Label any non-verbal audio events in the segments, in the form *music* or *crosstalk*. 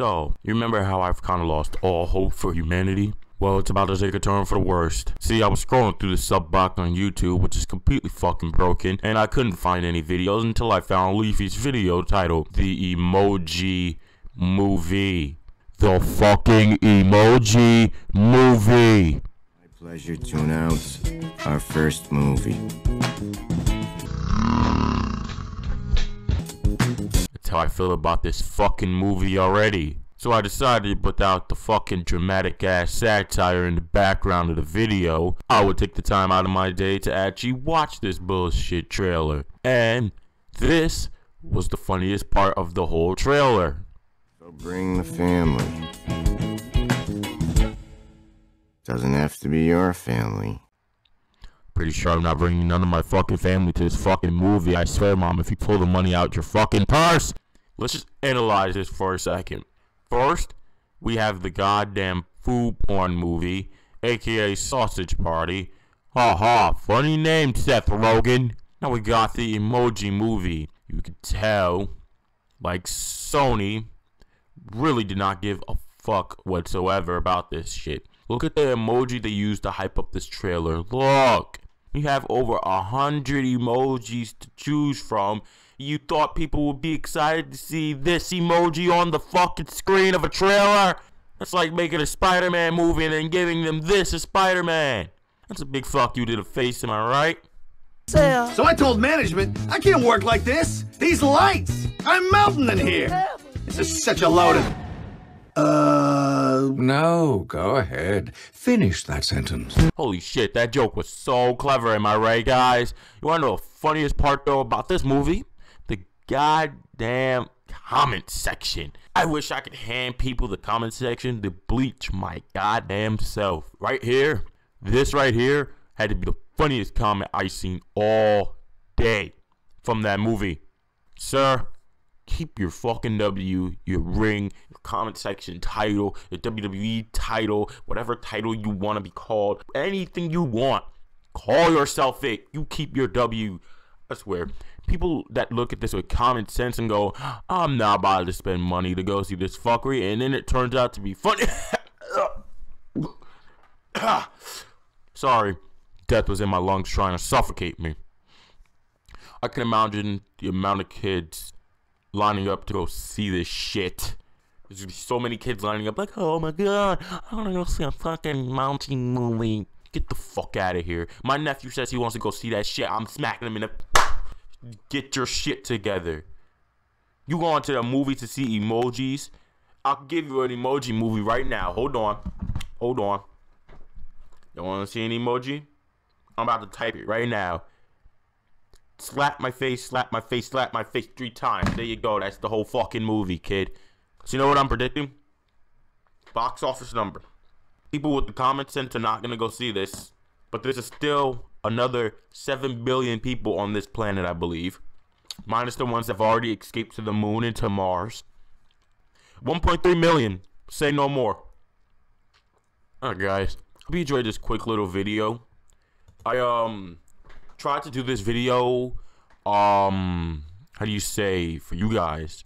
So, you remember how I've kind of lost all hope for humanity? Well, it's about to take a turn for the worst. See, I was scrolling through the sub box on YouTube, which is completely fucking broken, and I couldn't find any videos until I found Leafy's video titled The Emoji Movie. The fucking Emoji Movie. My pleasure to announce our first movie. How I feel about this fucking movie already. So I decided without the fucking dramatic ass satire in the background of the video, I would take the time out of my day to actually watch this bullshit trailer. And this was the funniest part of the whole trailer. So bring the family. Doesn't have to be your family. Pretty sure I'm not bringing none of my fucking family to this fucking movie. I swear, mom, if you pull the money out your fucking purse. Let's just analyze this for a second. First, we have the goddamn food porn movie, aka Sausage Party. Ha ha, funny name, Seth Rogen. Now we got the emoji movie. You can tell, like Sony really did not give a fuck whatsoever about this shit. Look at the emoji they used to hype up this trailer. Look, we have over a hundred emojis to choose from, you thought people would be excited to see this emoji on the fucking screen of a trailer? That's like making a Spider-Man movie and then giving them this as Spider-Man. That's a big fuck you to the face, am I right? So I told management, I can't work like this. These lights, I'm melting in here. This is such a load of... No, go ahead. Finish that sentence. Holy shit, that joke was so clever, am I right, guys? You wanna know the funniest part, though, about this movie? The goddamn comment section. I wish I could hand people the comment section to bleach my goddamn self. Right here, this right here had to be the funniest comment I seen all day from that movie. Sir, keep your fucking W, your ring, your comment section title, your WWE title, whatever title you want to be called, anything you want. Call yourself it. You keep your W. I swear people that look at this with common sense and go, I'm not about to spend money to go see this fuckery, and then it turns out to be funny. *laughs* Sorry, death was in my lungs trying to suffocate me. I can imagine the amount of kids lining up to go see this shit. There's gonna be so many kids lining up, like, oh my god, I wanna go see a fucking mountain movie. Get the fuck out of here. My nephew says he wants to go see that shit. I'm smacking him in the get your shit together. You going to the movie to see emojis? I'll give you an emoji movie right now. Hold on. Hold on. You want to see an emoji? I'm about to type it right now. Slap my face, slap my face, slap my face three times. There you go. That's the whole fucking movie, kid. So you know what I'm predicting? Box office number. People with the common sense are not going to go see this. But this is still another 7 billion people on this planet, I believe. Minus the ones that have already escaped to the moon and to Mars. 1.3 million. Say no more. Alright, guys. Hope you enjoyed this quick little video. I, um, tried to do this video, um, how do you say, for you guys.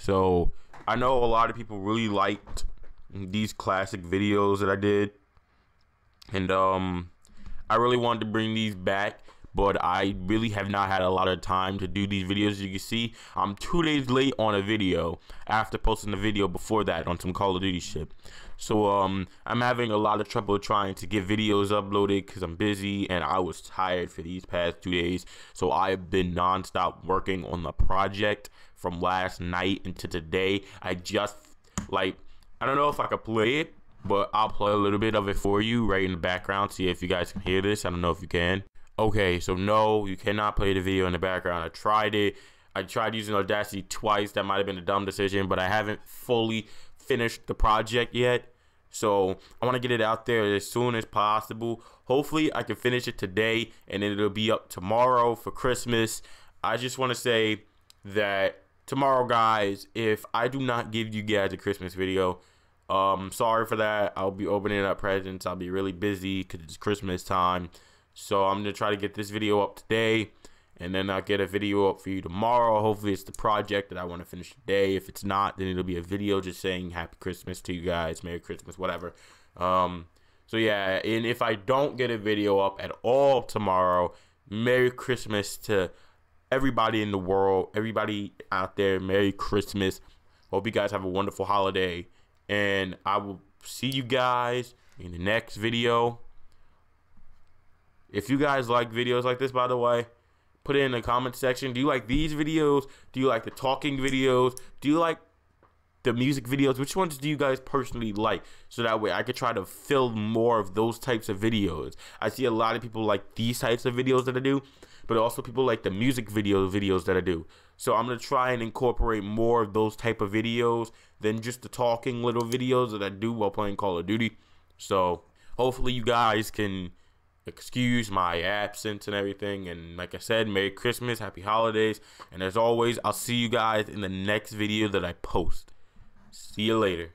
So, I know a lot of people really liked these classic videos that I did. And, um, I really wanted to bring these back, but I really have not had a lot of time to do these videos. As you can see, I'm two days late on a video after posting the video before that on some Call of Duty shit. So um, I'm having a lot of trouble trying to get videos uploaded because I'm busy and I was tired for these past two days. So I've been nonstop working on the project from last night into today. I just like I don't know if I could play it but I'll play a little bit of it for you right in the background. See if you guys can hear this. I don't know if you can. Okay, so no, you cannot play the video in the background. I tried it. I tried using Audacity twice. That might have been a dumb decision, but I haven't fully finished the project yet. So I want to get it out there as soon as possible. Hopefully, I can finish it today and then it'll be up tomorrow for Christmas. I just want to say that tomorrow, guys, if I do not give you guys a Christmas video, um, sorry for that. I'll be opening up presents. I'll be really busy because it's Christmas time. So I'm gonna try to get this video up today, and then I'll get a video up for you tomorrow. Hopefully, it's the project that I want to finish today. If it's not, then it'll be a video just saying Happy Christmas to you guys, Merry Christmas, whatever. Um, so yeah, and if I don't get a video up at all tomorrow, Merry Christmas to everybody in the world, everybody out there. Merry Christmas. Hope you guys have a wonderful holiday, and I will see you guys in the next video. If you guys like videos like this, by the way, put it in the comment section. Do you like these videos? Do you like the talking videos? Do you like the music videos? Which ones do you guys personally like? So that way I could try to fill more of those types of videos. I see a lot of people like these types of videos that I do, but also people like the music video videos that I do. So I'm gonna try and incorporate more of those type of videos than just the talking little videos that I do while playing Call of Duty. So hopefully you guys can excuse my absence and everything. And like I said, Merry Christmas, Happy Holidays. And as always, I'll see you guys in the next video that I post. See you later.